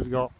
We've got